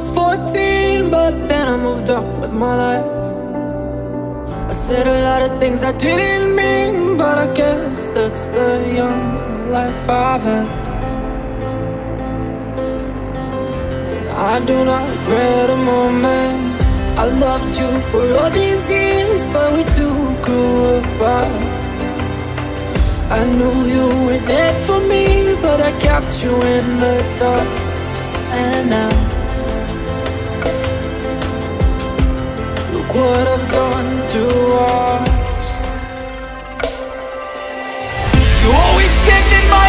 was 14, but then I moved on with my life. I said a lot of things I didn't mean, but I guess that's the young life I've had. And I do not regret a moment. I loved you for all these years, but we two grew apart. I knew you were there for me, but I kept you in the dark. And now, look what I've done to us. You always said that my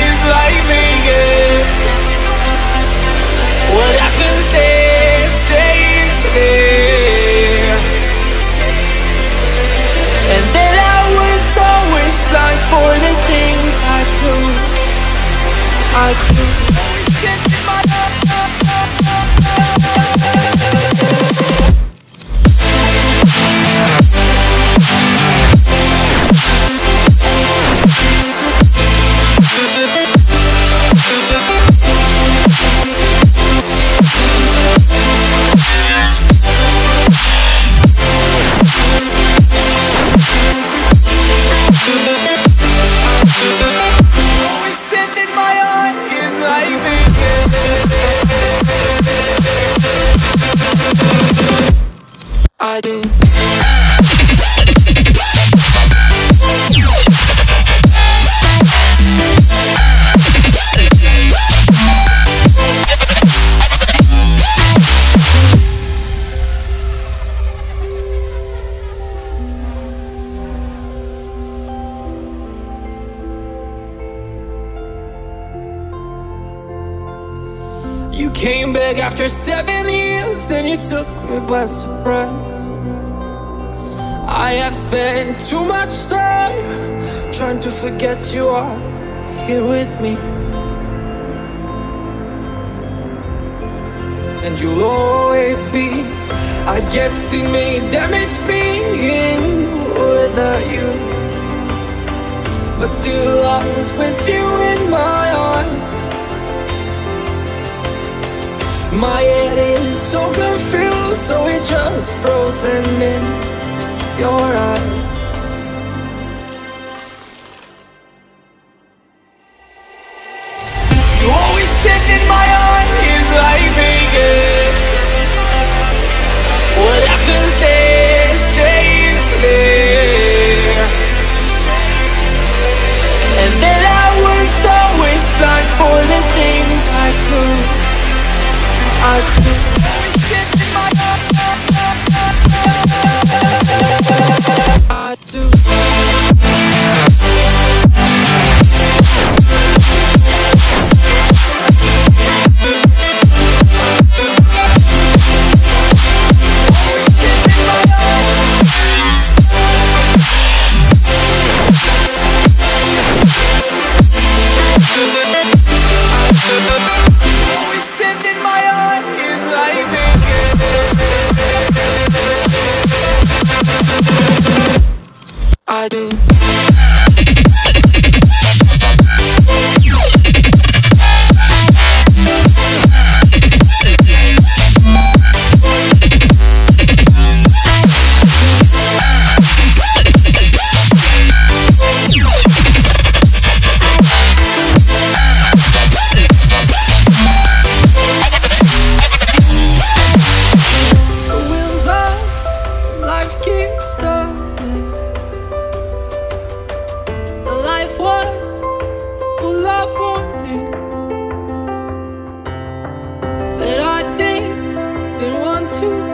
is like Vegas. What happens there stays there. And then I was always blind for the things I do. I do. I do. You came back after seven years and you took me by surprise. I have spent too much time trying to forget you are here with me. And you'll always be. I guess it may damage being without you. But still, I was with you in my heart. My head is so confused, so it just frozen in your eyes. I do.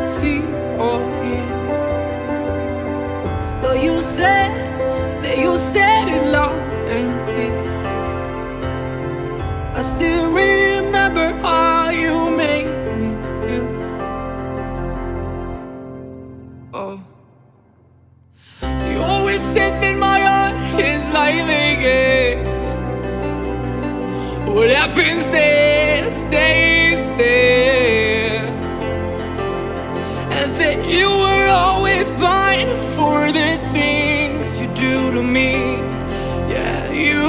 See or hear. Though you said that you said it loud and clear. I still remember how you made me feel. Oh. You always said that my heart is like Vegas. What happens there stays there. That you were always blind for the things you do to me. Yeah, you